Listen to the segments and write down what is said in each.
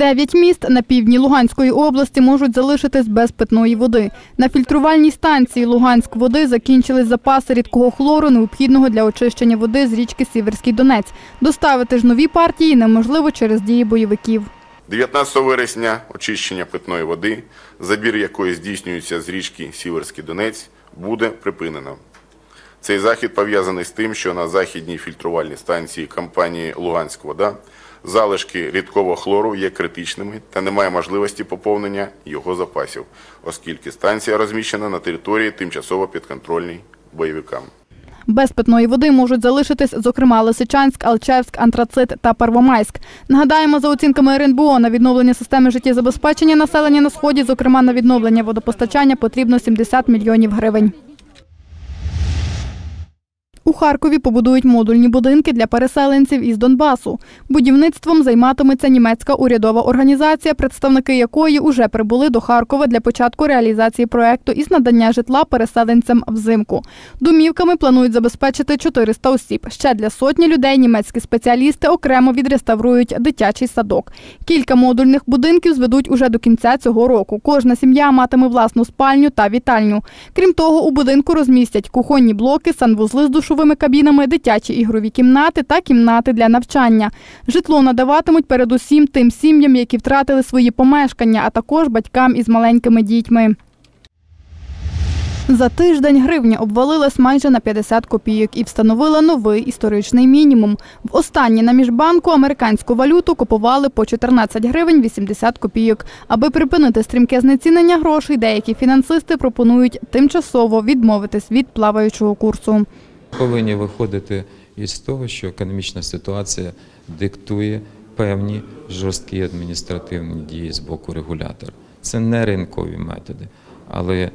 Дев'ять міст на півдні Луганської області можуть залишитись без питної води. На фільтрувальній станції Луганськ води закінчились запаси рідкого хлору, необхідного для очищення води з річки Сіверський Донець. Доставити ж нові партії неможливо через дії бойовиків. 19 вересня очищення питної води, забір якої здійснюється з річки Сіверський Донець, буде припинено. Цей захід пов'язаний з тим, що на західній фільтрувальній станції компанії Луганськ вода залишки рідкого хлору є критичними та немає можливості поповнення його запасів, оскільки станція розміщена на території тимчасово підконтрольній бойовикам. Без питної води можуть залишитись, зокрема, Лисичанськ, Алчевськ, Антрацит та Первомайськ. Нагадаємо, за оцінками РНБО, на відновлення системи життєзабезпечення населення на сході, зокрема на відновлення водопостачання, потрібно 70 мільйонів гривень. У Харкові побудують модульні будинки для переселенців із Донбасу. Будівництвом займатиметься німецька урядова організація, представники якої уже прибули до Харкова для початку реалізації проекту із надання житла переселенцям взимку. Домівками планують забезпечити 400 осіб. Ще для сотні людей німецькі спеціалісти окремо відреставрують дитячий садок. Кілька модульних будинків зведуть уже до кінця цього року. Кожна сім'я матиме власну спальню та вітальню. Крім того, у будинку розмістять кухонні блоки, санвузли з душовими кабінами, дитячі ігрові кімнати та кімнати для навчання. Житло надаватимуть передусім тим сім'ям, які втратили свої помешкання, а також батькам із маленькими дітьми. За тиждень гривня обвалилась майже на 50 копійок і встановила новий історичний мінімум. В останнє на міжбанку американську валюту купували по 14 гривень 80 копійок. Аби припинити стрімке знецінення грошей, деякі фінансисти пропонують тимчасово відмовитись від плаваючого курсу. Повинні виходити із того, що економічна ситуація диктує певні жорсткі адміністративні дії з боку регулятора. Це не ринкові методи, але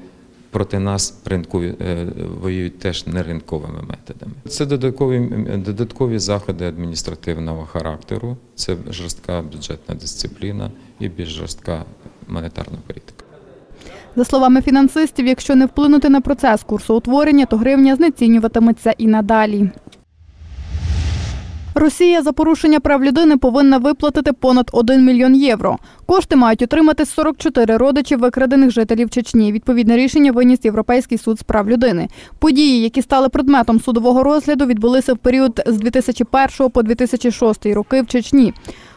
проти нас ринкові, е, воюють теж не ринковими методами. Це додаткові, додаткові заходи адміністративного характеру, це жорстка бюджетна дисципліна і більш жорстка монетарна політика. За словами фінансистів, якщо не вплинути на процес курсоутворення, то гривня знецінюватиметься і надалі. Росія за порушення прав людини повинна виплатити понад 1 мільйон євро. Кошти мають отримати 44 родичі викрадених жителів Чечні. Відповідне рішення виніс Європейський суд з прав людини. Події, які стали предметом судового розгляду, відбулися в період з 2001 по 2006 роки в Чечні.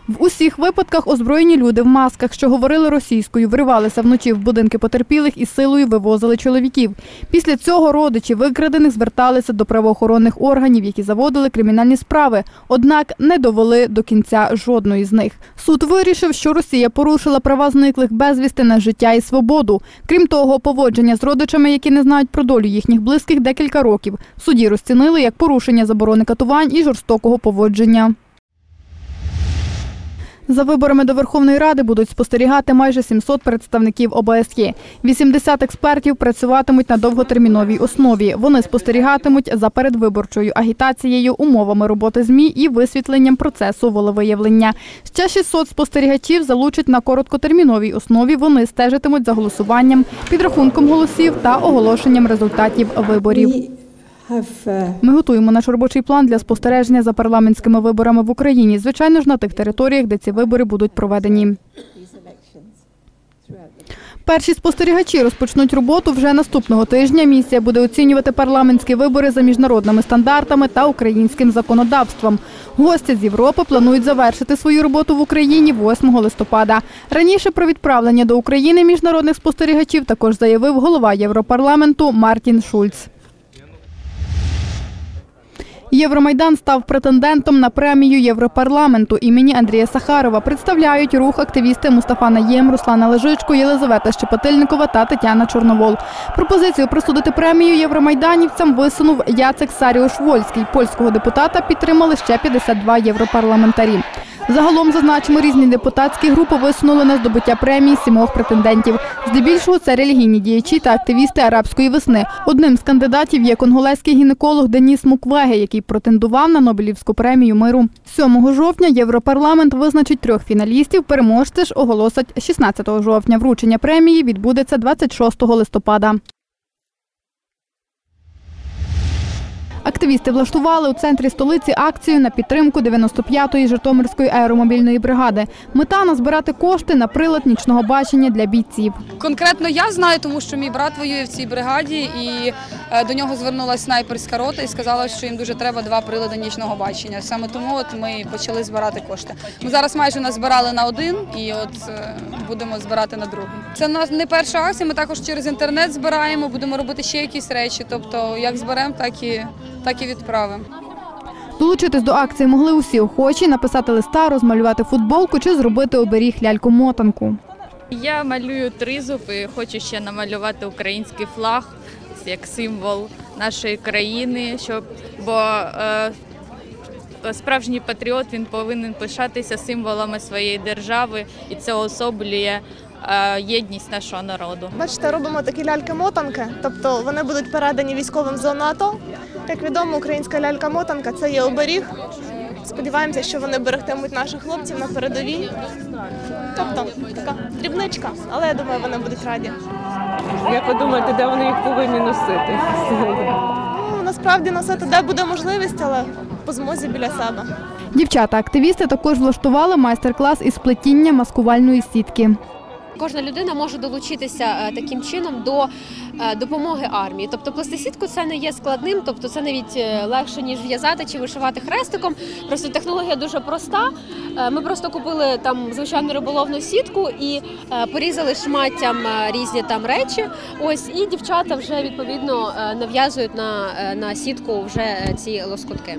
В усіх випадках озброєні люди в масках, що говорили російською, вривалися вночі в будинки потерпілих і силою вивозили чоловіків. Після цього родичі викрадених зверталися до правоохоронних органів, які заводили кримінальні справи, однак не довели до кінця жодної з них. Суд вирішив, що Росія порушила права зниклих безвісти на життя і свободу. Крім того, поводження з родичами, які не знають про долю їхніх близьких, декілька років. В суді розцінили як порушення заборони катувань і жорстокого поводження. За виборами до Верховної Ради будуть спостерігати майже 700 представників ОБСЄ. 80 експертів працюватимуть на довготерміновій основі. Вони спостерігатимуть за передвиборчою агітацією, умовами роботи ЗМІ і висвітленням процесу волевиявлення. Ще 600 спостерігачів залучать на короткотерміновій основі. Вони стежитимуть за голосуванням, підрахунком голосів та оголошенням результатів виборів. Uh, Ми готуємо наш робочий план для спостереження за парламентськими виборами в Україні. Звичайно ж, на тих територіях, де ці вибори будуть проведені. Перші спостерігачі розпочнуть роботу вже наступного тижня. Місія буде оцінювати парламентські вибори за міжнародними стандартами та українським законодавством. Гості з Європи планують завершити свою роботу в Україні 8 листопада. Раніше про відправлення до України міжнародних спостерігачів також заявив голова Європарламенту Мартін Шульц. Євромайдан став претендентом на премію Європарламенту імені Андрія Сахарова. Представляють рух активісти Мустафа Наєм, Руслана Лежичко, Єлизавета Щепетильникова та Тетяна Чорновол. Пропозицію присудити премію євромайданівцям висунув Яцек Саріош Вольський. Польського депутата підтримали ще 52 європарламентарі. Загалом зазначимо, різні депутатські групи висунули на здобуття премії сімох претендентів. Здебільшого це релігійні діячі та активісти арабської весни. Одним з кандидатів є конголезький гінеколог Деніс Муквеге, який претендував на Нобелівську премію миру. 7 жовтня Європарламент визначить трьох фіналістів. Переможці ж оголосять 16 жовтня. Вручення премії відбудеться 26 листопада. Активісти влаштували у центрі столиці акцію на підтримку 95-ї Житомирської аеромобільної бригади. Мета назбирати кошти на прилад нічного бачення для бійців. Конкретно я знаю, тому що мій брат воює в цій бригаді, і е, до нього звернулася снайперська рота і сказала, що їм дуже треба два прилади нічного бачення. Саме тому от ми почали збирати кошти. Ми зараз майже назбирали на один, і от е, будемо збирати на другий. Це на- не перша акція. Ми також через інтернет збираємо, будемо робити ще якісь речі. Тобто, як зберемо, так і так і відправимо. Долучитись до акції могли усі охочі, написати листа, розмалювати футболку чи зробити оберіг ляльку-мотанку. Я малюю тризуб і хочу ще намалювати український флаг як символ нашої країни, щоб бо е, справжній патріот він повинен пишатися символами своєї держави, і це особлює єдність нашого народу. Бачите, робимо такі ляльки-мотанки, тобто вони будуть передані військовим з зони АТО. Як відомо, українська лялька-мотанка це є оберіг. Сподіваємося, що вони берегтимуть наших хлопців на передовій. Тобто така дрібничка, але я думаю, вони будуть раді. Як ви думаєте, де вони їх повинні носити? Ну, насправді носити де буде можливість, але по змозі біля себе. Дівчата-активісти також влаштували майстер-клас із плетіння маскувальної сітки. Кожна людина може долучитися е, таким чином до е, допомоги армії. Тобто пластисітку це не є складним, тобто це навіть е, легше ніж в'язати чи вишивати хрестиком. Просто технологія дуже проста. Ми просто купили там звичайну риболовну сітку і порізали шматтям різні там речі. Ось і дівчата вже відповідно нав'язують на, на сітку вже ці лоскутки.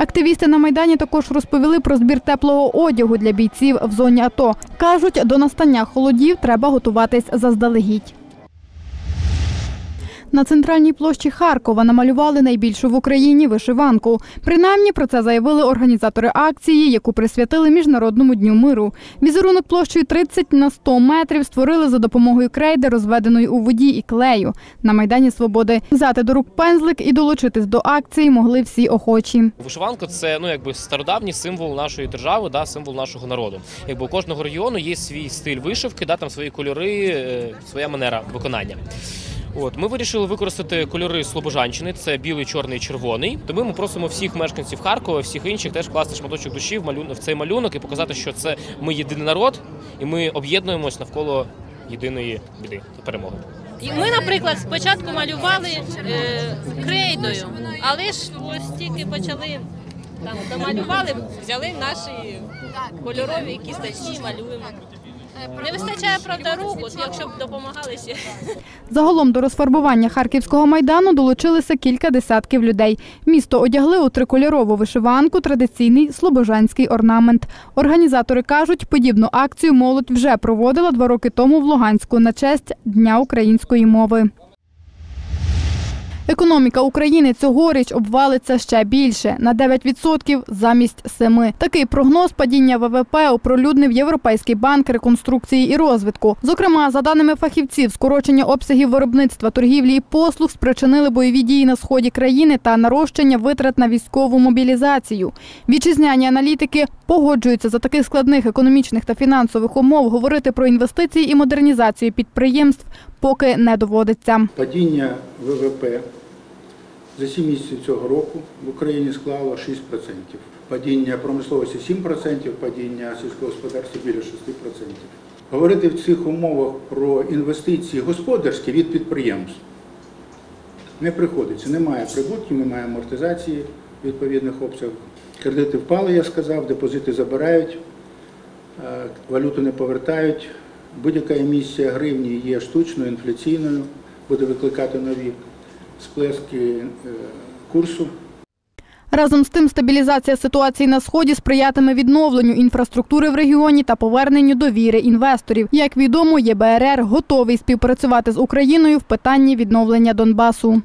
Активісти на майдані також розповіли про збір теплого одягу для бійців в зоні АТО. кажуть, до настання холодів треба готуватись заздалегідь. На центральній площі Харкова намалювали найбільшу в Україні вишиванку. Принаймні про це заявили організатори акції, яку присвятили Міжнародному дню миру. Візерунок площею 30 на 100 метрів створили за допомогою крейди, розведеної у воді і клею. На майдані Свободи взяти до рук пензлик і долучитись до акції могли всі охочі. Вишиванка це ну якби стародавній символ нашої держави, да, символ нашого народу. Якби у кожного регіону є свій стиль вишивки, да, там свої кольори, е, своя манера виконання. От ми вирішили використати кольори Слобожанщини, це білий, чорний, червоний. Тому ми просимо всіх мешканців Харкова, всіх інших теж класти шматочок душі в малюн... в цей малюнок і показати, що це ми єдиний народ, і ми об'єднуємось навколо єдиної біди та перемоги. Ми, наприклад, спочатку малювали е, крейдою, але ж ось тільки почали там домалювали, взяли наші кольорові кісточки, малюємо. Не вистачає правда рук, якщо б допомагали ще. Загалом до розфарбування харківського майдану долучилися кілька десятків людей. Місто одягли у трикольорову вишиванку, традиційний слобожанський орнамент. Організатори кажуть, подібну акцію молодь вже проводила два роки тому в Луганську на честь Дня української мови. Економіка України цьогоріч обвалиться ще більше на 9% замість 7%. Такий прогноз падіння ВВП оприлюднив Європейський банк реконструкції і розвитку. Зокрема, за даними фахівців, скорочення обсягів виробництва, торгівлі і послуг спричинили бойові дії на сході країни та нарощення витрат на військову мобілізацію. Вітчизняні аналітики погоджуються за таких складних економічних та фінансових умов говорити про інвестиції і модернізацію підприємств поки не доводиться. Падіння ВВП за 7 місяців цього року в Україні склало 6%. Падіння промисловості 7%, падіння сільського господарства біля 6%. Говорити в цих умовах про інвестиції господарські від підприємств не приходиться. Немає прибутків, немає амортизації відповідних обсягів. Кредити впали, я сказав, депозити забирають, е, валюту не повертають. Будь-яка емісія гривні є штучною, інфляційною, буде викликати нові сплески е, курсу. Разом з тим, стабілізація ситуації на сході сприятиме відновленню інфраструктури в регіоні та поверненню довіри інвесторів. Як відомо, ЄБРР готовий співпрацювати з Україною в питанні відновлення Донбасу.